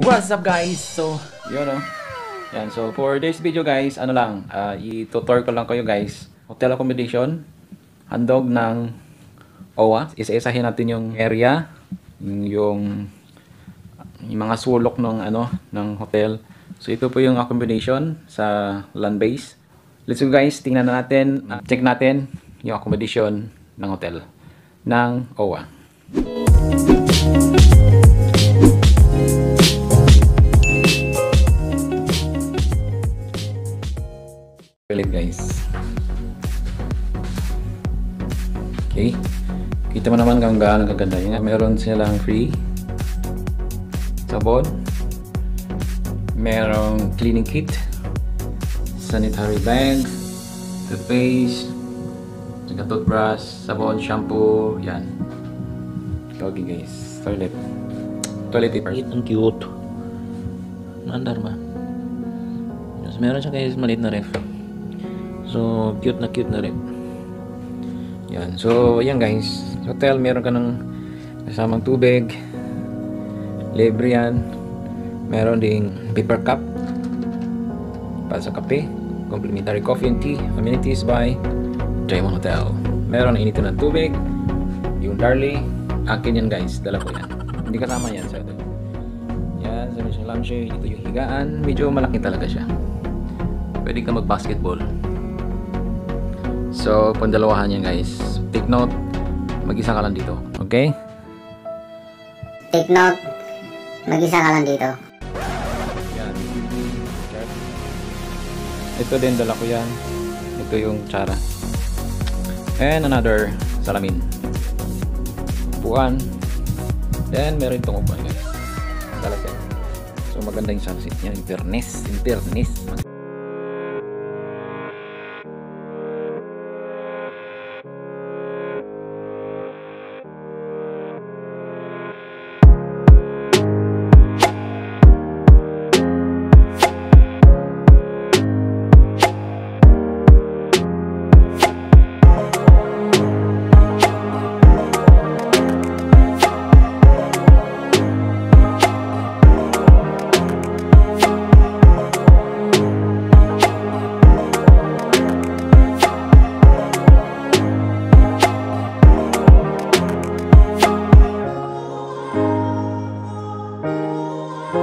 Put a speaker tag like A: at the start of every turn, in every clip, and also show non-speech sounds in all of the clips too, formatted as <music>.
A: What's up guys? So, yun o. Yan, so for this video guys, ano lang, uh, i-tutor ko lang kayo guys. Hotel accommodation, handog ng OWA. Isa-isahin natin yung area, yung, yung mga sulok ng ano, ng hotel. So ito po yung accommodation sa land base. Let's go guys, tingnan na natin, uh, check natin yung accommodation ng hotel ng OWA. Ulit Okay. Kita mo naman kung gaano kaganda yun. Meron silang free sabon. Merong cleaning kit. Sanitary bag. Toothpaste. Saka toothbrush. Sabon, shampoo. Yan. Okay guys. Toilet. Toilet paper.
B: Ang cute. Mandar ba? Yes, meron siya guys maliit na ref. So, cute na cute na ref.
A: Yan. So, yan guys. Hotel, meron ka ng kasamang tubig. Libre yan. Meron ding paper cup. Para sa kape. Complimentary coffee and tea. Amenities by Diamond Hotel. Meron inito ng tubig. Yung Darley. Akin yan guys. Dala ko yan. Hindi kasama yan sa hotel. Yan. Sa mission lounge. Ito yung higaan. Medyo malaki talaga siya. Pwede ka mag-basketball. So, pandalawahan yan guys. Take note, mag-isa ka lang dito. Okay?
C: Take note, mag-isa ka lang dito.
A: Yan. Ito din, dala ko yan. Ito yung tsara. And another salamin. Upuan. Then, meron itong upuan guys. Talaga. So, maganda yung sunset niya. In fairness. In fairness. Okay,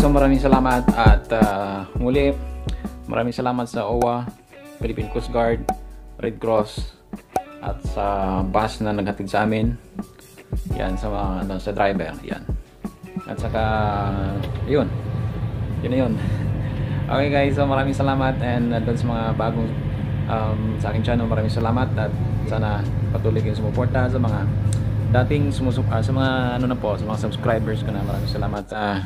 A: so maraming salamat at uh, muli maraming salamat sa OWA, Philippine Coast Guard, Red Cross at sa bus na naghatid sa amin. Yan sa mga ano, sa driver, yan. At saka yun. Yun na yun. <laughs> Okay guys, so maraming salamat and uh, doon sa mga bagong um, sa aking channel, maraming salamat at sana patuloy kayong sumuporta sa mga dating sumusup ah, sa mga ano na po, sa mga subscribers ko na maraming salamat. Uh,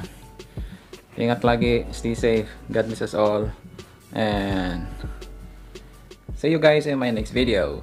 A: ingat lagi, stay safe, God bless us all, and see you guys in my next video.